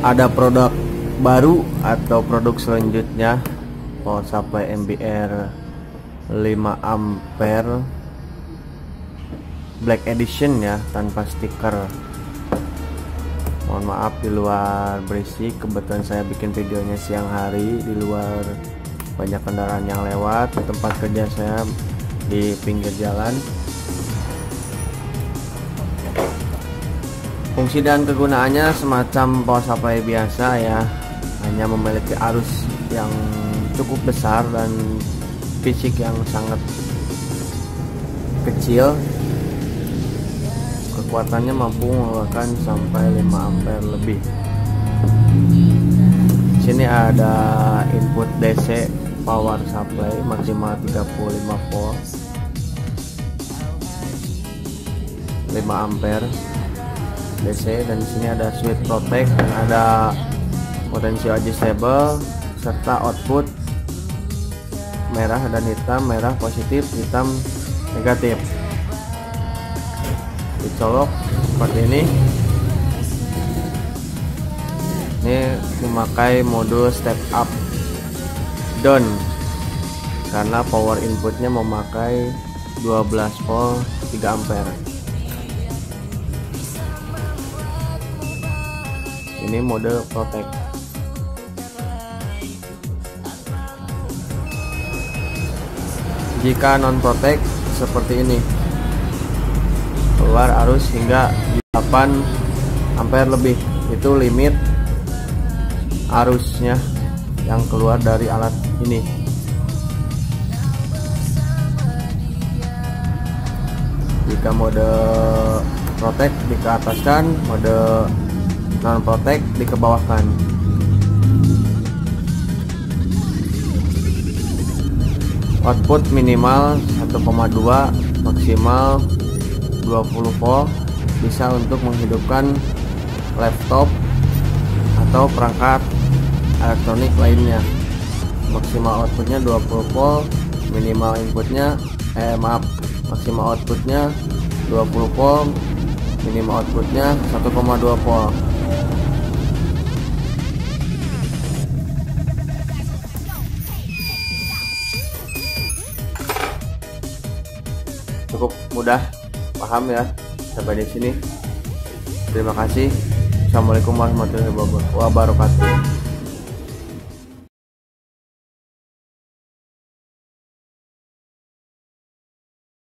ada produk baru atau produk selanjutnya? Power supply MBR 5 ampere. Black edition ya tanpa stiker. Mohon maaf di luar berisik. Kebetulan saya bikin videonya siang hari. Di luar banyak kendaraan yang lewat. Di tempat kerja saya di pinggir jalan fungsi dan kegunaannya semacam power supply biasa ya. Hanya memiliki arus yang cukup besar dan fisik yang sangat kecil. Kekuatannya mampu mengeluarkan sampai 5 ampere lebih. Sini ada input DC power supply maksimal 35 volt. 5 ampere DC dan di sini ada switch protect ada potential adjustable serta output merah dan hitam merah positif hitam negatif. Dicolok seperti ini. Ini memakai mode step up down karena power inputnya memakai 12 volt 3 ampere ini mode protect. Jika non protect seperti ini. Keluar arus hingga 8 ampere lebih. Itu limit arusnya yang keluar dari alat ini. Jika mode protect dikeataskan mode non protect dikebawahkan output minimal 1,2 maksimal 20 volt bisa untuk menghidupkan laptop atau perangkat elektronik lainnya. Maksimal outputnya 20 volt minimal inputnya eh maaf maksimal outputnya 20 volt minimal outputnya 1,2 volt cukup mudah paham ya sampai di sini. Terima kasih. Assalamualaikum warahmatullahi wabarakatuh